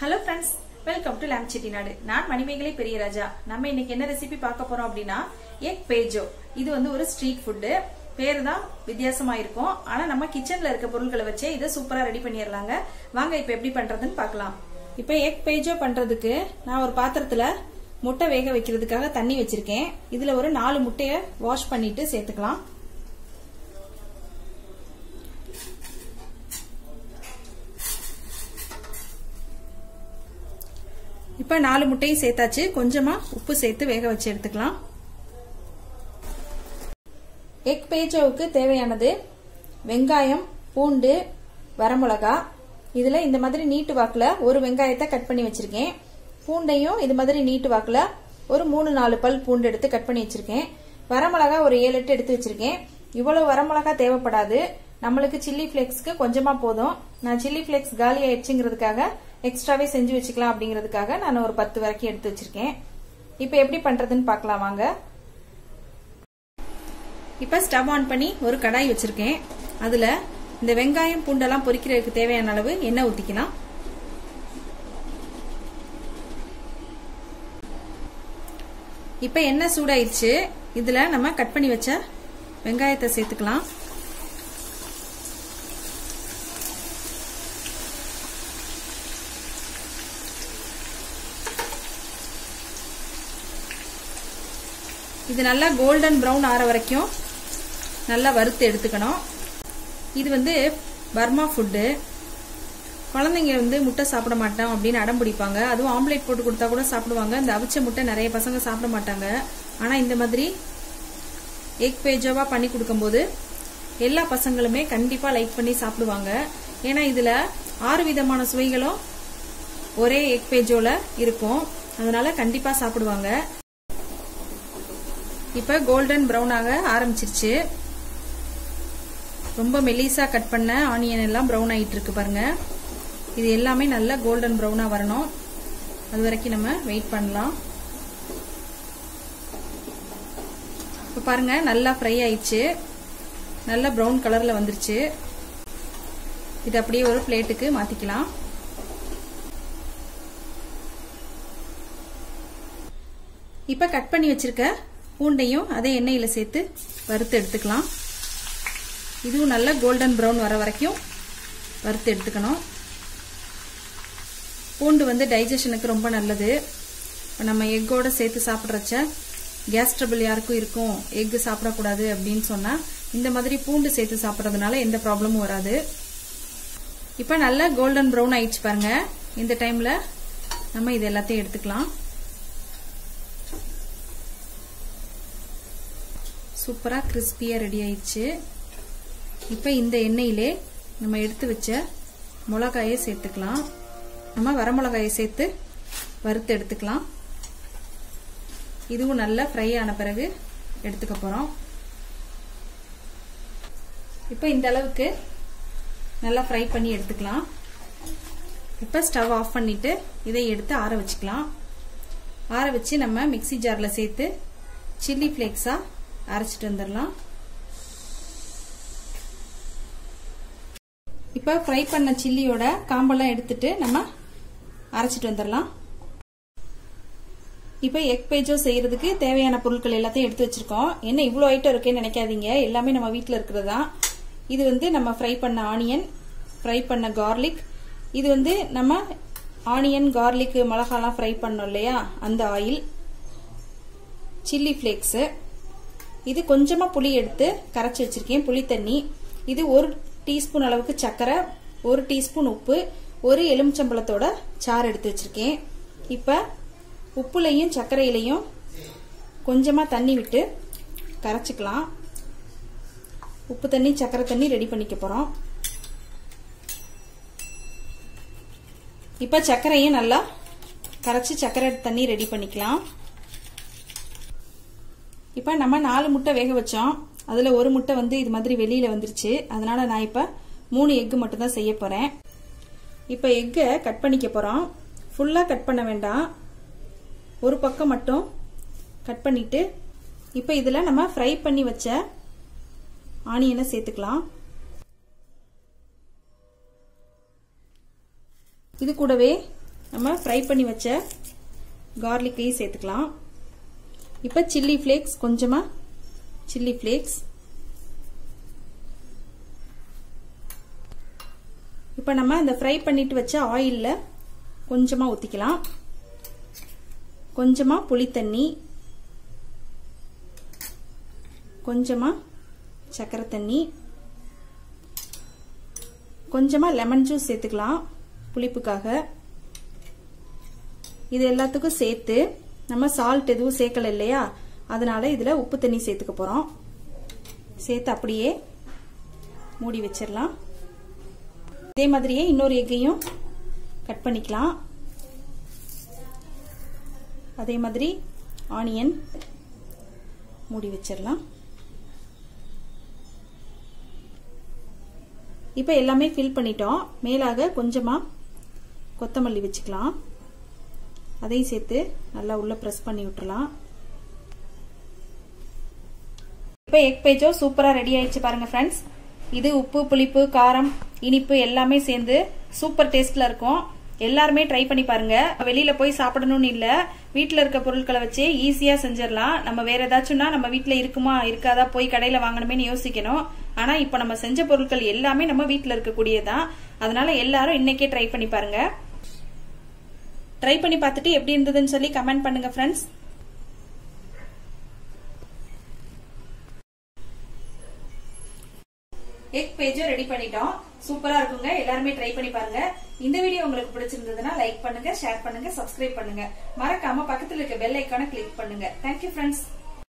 Hello friends welcome to லேம் செட்டிநாடு நான் மணிமேகலை பெரியராஜா. நம்ம இன்னைக்கு என்ன ரெசிபி பார்க்க போறோம் அப்படின்னா எக் பேஜோ இது வந்து ஒரு ஸ்ட்ரீட் ஃபுட்டு பேரு தான் வித்தியாசமா இருக்கும். ஆனா நம்ம கிச்சன்ல இருக்க பொருட்களை வச்சே இதை சூப்பரா ரெடி பண்ணிடலாங்க. வாங்க இப்ப எப்படி பண்றதுன்னு பார்க்கலாம். இப்ப எக் பேஜோ பண்றதுக்கு நான் ஒரு பாத்திரத்துல முட்டை வேக வைக்கிறதுக்காக தண்ணி வச்சிருக்கேன். இதுல ஒரு நாலு முட்டைய வாஷ் பண்ணிட்டு சேர்த்துக்கலாம். இப்ப நாலு முட்டையும் சேர்த்தாச்சு. கொஞ்சமா உப்பு சேர்த்து வேக வச்சு எடுத்துக்கலாம். எக் பேஜோவுக்கு தேவையானது வெங்காயம் பூண்டு வரமிளகா. இதுல இந்த மாதிரி நீட்டு வாக்குல ஒரு வெங்காயத்தை கட் பண்ணி வச்சிருக்கேன். பூண்டையும் இது மாதிரி நீட்டு வாக்குல ஒரு மூணு நாலு பல் பூண்டு எடுத்து கட் பண்ணி வச்சிருக்கேன். வரமிளகா ஒரு ஏழு எட்டு எடுத்து வச்சிருக்கேன். இவ்வளவு வரமிளகா தேவைப்படாது. நம்மளுக்கு சில்லி பிளேக்ஸ்க்கு கொஞ்சமா போதும். நான் சில்லி பிளேக்ஸ் காலி ஆயிடுச்சுங்கிறதுக்காக எக்ஸ்ட்ராவே செஞ்சு வச்சுக்கலாம் அப்படிங்கிறதுக்காக நான் ஒரு பத்து வரைக்கும் எடுத்து வச்சிருக்கேன். இப்போ எப்படி பண்றதுன்னு பார்க்கலாம் வாங்க. இப்ப ஸ்டவ் ஆன் பண்ணி ஒரு கடாய் வச்சிருக்கேன். அதுல இந்த வெங்காயம் பூண்டெல்லாம் பொரிக்கிறதுக்கு தேவையான அளவு எண்ணெய் ஊத்திக்கலாம். இப்ப எண்ணெய் சூடாயிருச்சு. இதுல நம்ம கட் பண்ணி வச்ச வெங்காயத்தை சேர்த்துக்கலாம். இது நல்லா கோல்டன் ப்ரௌன் ஆற வரைக்கும் நல்லா வறுத்து எடுத்துக்கணும். இது வந்து பர்மா ஃபுட்டு குழந்தைங்க வந்து முட்டை சாப்பிட மாட்டோம் அப்படின்னு அடம் பிடிப்பாங்க. அதுவும் ஆம்லேட் போட்டு கொடுத்தா கூட சாப்பிடுவாங்க. இந்த அவிச்ச முட்டை நிறைய பசங்க சாப்பிட மாட்டாங்க. ஆனால் இந்த மாதிரி எக் பேஜோவா பண்ணி கொடுக்கும்போது எல்லா பசங்களுமே கண்டிப்பாக லைக் பண்ணி சாப்பிடுவாங்க. ஏன்னா இதில் ஆறு விதமான சுவைகளும் ஒரே எக் பேஜோவில் இருக்கும். அதனால கண்டிப்பாக சாப்பிடுவாங்க. இப்போ கோல்டன் ப்ரௌன் ஆக ஆரம்பிச்சிருச்சு. ரொம்ப மெலிசா கட் பண்ண ஆனியன் எல்லாம் ப்ரௌன் ஆகிட்டு இருக்கு பாருங்க. இது எல்லாமே நல்லா கோல்டன் ப்ரௌனாக வரணும். அது வரைக்கும் நம்ம வெயிட் பண்ணலாம். இப்போ பாருங்க நல்லா ஃப்ரை ஆயிடுச்சு. நல்லா ப்ரௌன் கலரில் வந்துருச்சு. இது அப்படியே ஒரு பிளேட்டுக்கு மாற்றிக்கலாம் இப்போ கட் பண்ணி வச்சிருக்க பூண்டையும் அதே எண்ணெயில் சேர்த்து வறுத்து எடுத்துக்கலாம். இதுவும் நல்ல கோல்டன் ப்ரௌன் வர வரைக்கும் வறுத்து எடுத்துக்கணும். பூண்டு வந்து டைஜஷனுக்கு ரொம்ப நல்லது. இப்போ நம்ம எக்கோடு சேர்த்து சாப்பிட்றச்ச கேஸ் ட்ரபிள் யாருக்கும் இருக்கும் எக்கு சாப்பிடக்கூடாது அப்படின்னு சொன்னால் இந்த மாதிரி பூண்டு சேர்த்து சாப்பிட்றதுனால எந்த ப்ராப்ளமும் வராது. இப்போ நல்ல கோல்டன் ப்ரௌன் ஆயிடுச்சு பாருங்க. இந்த டைமில் நம்ம இது எல்லாத்தையும் எடுத்துக்கலாம். சூப்பராக கிறிஸ்பியாக ரெடி ஆயிடுச்சு. இப்போ இந்த எண்ணெயிலே நம்ம எடுத்து வச்ச மிளகாயை சேர்த்துக்கலாம். நம்ம வரமிளகாயை சேர்த்து வறுத்து எடுத்துக்கலாம். இதுவும் நல்லா ஃப்ரை ஆன பிறகு எடுத்துக்க போகிறோம் இப்போ இந்த அளவுக்கு நல்லா ஃப்ரை பண்ணி எடுத்துக்கலாம். இப்போ ஸ்டவ் ஆஃப் பண்ணிட்டு இதை எடுத்து ஆற வச்சுக்கலாம். ஆற வச்சு நம்ம மிக்சி ஜாரில் சேர்த்து சில்லி ஃப்ளேக்ஸாக அரைச்சிட்டு வந்துடலாம். இப்போ ஃப்ரை பண்ண சில்லியோட காம்பெல்லாம் எடுத்துட்டு நம்ம அரைச்சிட்டு வந்துடலாம். இப்போ எக் பேஜோ செய்யறதுக்கு தேவையான பொருட்கள் எல்லாத்தையும் எடுத்து வச்சிருக்கோம். என்ன இவ்வளோ ஐட்டம் இருக்குன்னு நினைக்காதீங்க. எல்லாமே நம்ம வீட்டில் இருக்கிறது தான் இது வந்து நம்ம ஃப்ரை பண்ண ஆனியன் ஃப்ரை பண்ண கார்லிக் இது வந்து நம்ம ஆனியன் கார்லிக் மிளகாலாம் ஃப்ரை பண்ணோம் இல்லையா? அந்த ஆயில் சில்லி ஃப்ளேக்ஸு இது கொஞ்சமா புளி எடுத்து கரைச்சி வச்சிருக்கேன். புளி தண்ணி. இது ஒரு டீஸ்பூன் அளவுக்கு சர்க்கரை ஒரு டீஸ்பூன் உப்பு ஒரு எலுமிச்சம்பழத்தோட சாறு எடுத்து வச்சிருக்கேன். இப்ப உப்புலையும் சர்க்கரையிலையும் கொஞ்சமா தண்ணி விட்டு கரைச்சிக்கலாம். உப்பு தண்ணி சர்க்கரை தண்ணி ரெடி பண்ணிக்க போறோம். இப்ப சர்க்கரையும் நல்லா கரைச்சி சர்க்கரை தண்ணி ரெடி பண்ணிக்கலாம். இப்போ நம்ம நாலு முட்டை வேக வச்சோம். அதில் ஒரு முட்டை வந்து இது மாதிரி வெளியில் வந்துருச்சு. அதனால் நான் இப்போ மூணு எக்கு மட்டும் தான் செய்ய போகிறேன் இப்போ எக்கை கட் பண்ணிக்க போகிறோம் ஃபுல்லாக கட் பண்ண வேண்டாம். ஒரு பக்கம் மட்டும் கட் பண்ணிட்டு இப்போ இதில் நம்ம ஃப்ரை பண்ணி வச்ச ஆனியனை சேர்த்துக்கலாம். இது கூடவே நம்ம ஃப்ரை பண்ணி வச்ச கார்லிக்கையும் சேர்த்துக்கலாம். இப்போ சில்லி ஃப்ளேக்ஸ் கொஞ்சமா சில்லி ஃப்ளேக்ஸ் இப்போ நம்ம இந்த ஃப்ரை பண்ணிட்டு வச்ச ஆயிலில் கொஞ்சமாக ஊற்றிக்கலாம் கொஞ்சமாக புளித்தண்ணி. கொஞ்சமாக சக்கரை தண்ணி. கொஞ்சமாக லெமன் ஜூஸ் சேர்த்துக்கலாம் புளிப்புக்காக. இது எல்லாத்துக்கும் சேர்த்து நம்ம சால்ட் எதுவும் சேர்க்கல இல்லையா? அதனால இதில் உப்பு தண்ணி சேர்த்துக்க போகிறோம் சேர்த்து அப்படியே மூடி வச்சிடலாம். இதே மாதிரியே இன்னொரு எக்கையும் கட் பண்ணிக்கலாம். அதே மாதிரி ஆனியன் மூடி வச்சிடலாம். இப்போ எல்லாமே ஃபில் பண்ணிட்டோம். மேலாக கொஞ்சமாக கொத்தமல்லி வச்சுக்கலாம். அதையும் சேர்த்து நல்லா உள்ள ப்ரெஸ் பண்ணி விட்டுறலாம். இப்போ எக் பேஜோ சூப்பராக ரெடி ஆயிடுச்சு பாருங்க ஃப்ரெண்ட்ஸ் இது உப்பு புளிப்பு காரம் இனிப்பு எல்லாமே சேர்ந்து சூப்பர் டேஸ்ட்ல இருக்கும். எல்லாருமே ட்ரை பண்ணி பாருங்க. வெளியில போய் சாப்பிடணும்னு இல்ல. வீட்டுல இருக்க பொருட்களை வச்சு ஈஸியா செஞ்சிடலாம். நம்ம வேற ஏதாச்சும்னா நம்ம வீட்டுல இருக்குமா இருக்காதா போய் கடையில வாங்கணுமேனு யோசிக்கணும். ஆனா இப்ப நம்ம செஞ்ச பொருட்கள் எல்லாமே நம்ம வீட்டுல இருக்கக்கூடியதான் அதனால எல்லாரும் இன்னைக்கே ட்ரை பண்ணி பாருங்க. ட்ரை பண்ணி பார்த்துட்டு எப்படி இருந்ததுன்னு சொல்லி கமெண்ட் பண்ணுங்க ஃப்ரெண்ட்ஸ் எக் பேஜும் ரெடி பண்ணிட்டோம். சூப்பரா இருக்குங்க. எல்லாருமே ட்ரை பண்ணி பாருங்க. இந்த வீடியோ உங்களுக்கு பிடிச்சிருந்ததுன்னா லைக் பண்ணுங்க ஷேர் பண்ணுங்க சப்ஸ்கிரைப் பண்ணுங்க. மறக்காம பக்கத்துல இருக்க பெல் ஐக்கான கிளிக் பண்ணுங்க. Thank you friends